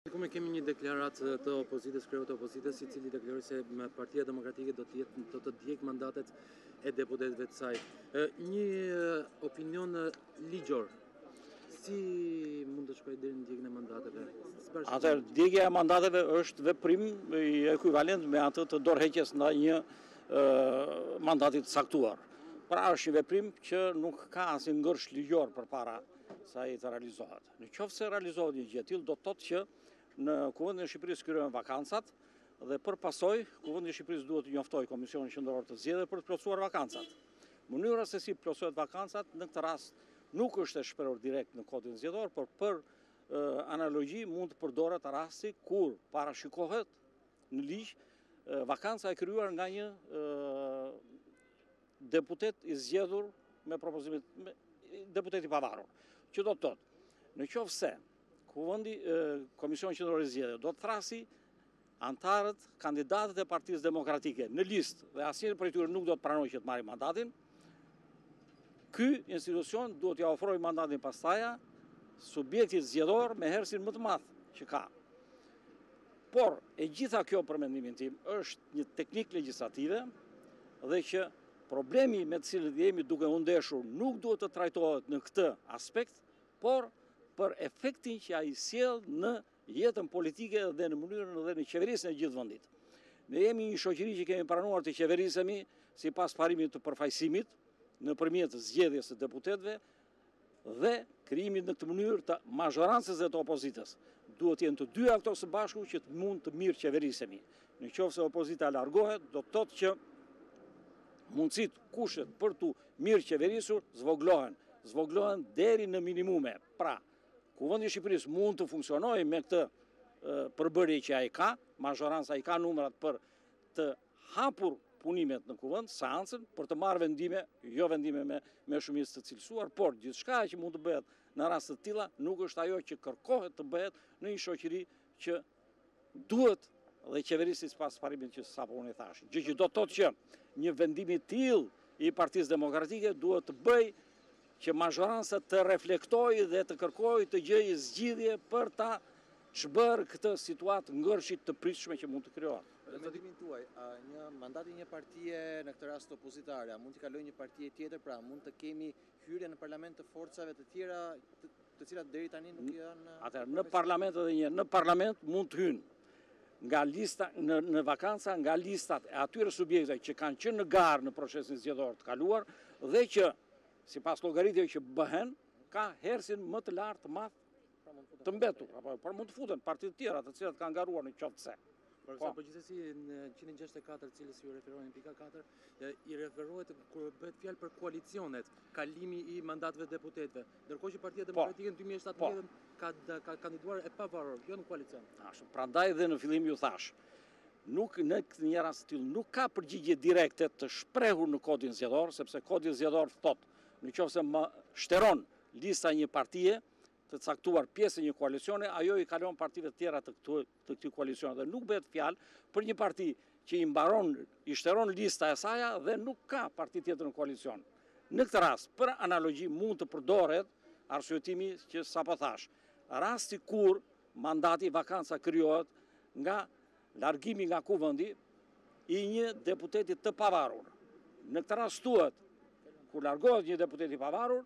Si thamë kemi një deklaratë të opozitës, kreut të opozitës, i cili deklaroi se Partia Demokratike do të do të djegë mandatet e deputetëve të saj. Një opinion ligjor si mund të shkojë deri në djegien e mandateve? Atëherë djegia e mandateve është veprim i ekuivalent me atë të dorëheqjes ndaj një mandati të caktuar. Pra është një veprim që nuk ka asnjë ngërç ligjor përpara se ai të realizohet. Në qoftë se realizohet një gjë e tillë, do të thotë që në Kuvendin e Shqipërisë krijohen vakancat dhe për pasojë Kuvendi i Shqipërisë duhet të njoftojë Komisionin Qendror të Zgjedhjeve për të plotësuar vakancat. Mënyra se si plotësohet vakancat në këtë rast nuk është e shprehur direkt në Kodin Zgjedhor, por për analogji mund të përdoret rasti kur parashikohet në ligj vakanca e krijuar nga një Deputet i zgjedhur me propozim, deputet i pavarur. Që do të thotë, në qoftë se Kuvendi Komisioni Qendror i Zgjedhjeve do të thërrasë anëtarët, kandidatët e Partisë Demokratike në listë dhe asnjëri prej tyre nuk do të pranojë që të marrë mandatin. Ky institucion duhet t'ia ofrojë mandatin pastaja subjektit zgjedhor me herësin më të madh që ka. Por, e gjitha kjo për mendimin tim është një teknikë legjislative dhe që problemi me të cilët jemi duke u ndeshur nuk duhet të trajtohet në këtë aspekt, por për efektin që ai sjell në jetën politike dhe në mënyrën dhe në qeverisjen e gjithë vendit. Ne jemi një shoqëri që kemi pranuar të qeverisemi sipas parimit të përfaqësimit nëpërmjet zgjedhjes së deputetëve, dhe krijimit në këtë mënyrë të mazhorancës dhe të opozitës. Duhet të jenë të dy aktorët së bashku që të mund të mirëqeverisemi. Në qoftë se opozita largohet, do të thotë që mundësitë kushtet për t'u mirëqeverisur zvoglohen, zvoglohen deri në minimume. Pra, Kuvendi i Shqipërisë mund të funksionojë me këtë përbërje që ai ka, mazhoranca i ka numrat për të hapur punimet në kuvend, seancën, për të marrë vendime, jo vendime me, me shumicë të cilësuar, por gjithçka që mund të bëhet në raste të tilla nuk është ajo që kërkohet të bëhet në një shoqëri që duhet dhe qeveriset sipas parimit që sapo unë thashë. Gjë që do të thotë që një vendim i tillë i Partisë Demokratike duhet të bëjë që mazhoranca të reflektojë dhe të kërkojë të gjejë zgjidhje për ta zhbërë këtë situatë ngërçi të pritshme që mund të krijohet. Në mendimin tuaj, a një mandat i një partie, në këtë rast opozitare, a mund t'i kalojë një partie tjetër, pra a mund të kemi hyrje në parlament të forcave të tjera, të cilat deri tani nuk janë. Atëherë, në parlament edhe një, në parlament mund të hyjnë nga lista në në vakanca nga listat e atyre subjekteve që kanë qenë në garë në procesin zgjedhor të kaluar dhe që sipas llogaritjeve që bëhen ka herësin më të lartë të madh të mbetur, apo, por mund të futen partitë tjera të cilat kanë garuar në qoftë se. Por sa po. po gjithsesi në 164 të cilës ju referoheni pika 4, i referohet kur bëhet fjalë për koalicionet, kalimi i mandateve të deputetëve. Ndërkohë që Partia po. Demokratike në 2017 po. ka ka kandiduar e pavarur, jo në koalicion. Ashtu, prandaj dhe në fillim ju thash, nuk në këtë një rast tillë nuk ka përgjigje direkte të shprehur në kodin zgjedhor, sepse kodi zgjedhor thot, në qoftë se më shteron Lista e një partie të caktuar pjesë e një koalicioni, ajo i kalon partive të tjera të këtij koalicioni dhe nuk bëhet fjalë për një parti që i mbaron, i shteron lista e saja dhe nuk ka parti tjetër në koalicion. Në këtë rast, për analogji mund të përdoret arsyetimi që sapo thash. Rasti kur mandati i vakanca krijohet nga Largimi nga Kuvendi i një deputeti të pavarur. Në këtë rast thuhet, kur largohet një deputet i pavarur,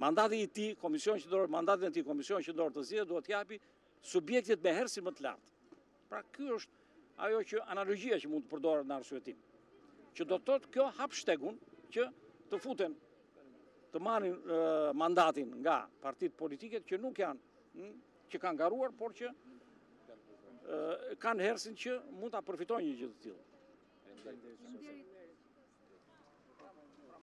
mandati i tij, Komisioni Qendror, mandatin e tij Komisioni Qendror i Zgjedhjeve duhet t'ia japi subjektit me herësin më të lartë. Pra kjo është ajo që analogjia që mund të përdoret në arsyetim. Që do të thotë kjo hap shtegun që të futen të marrin mandatin nga partitë politike që nuk janë që kanë garuar, por që kanë herësin që mund ta përfitojnë një gjë të tillë.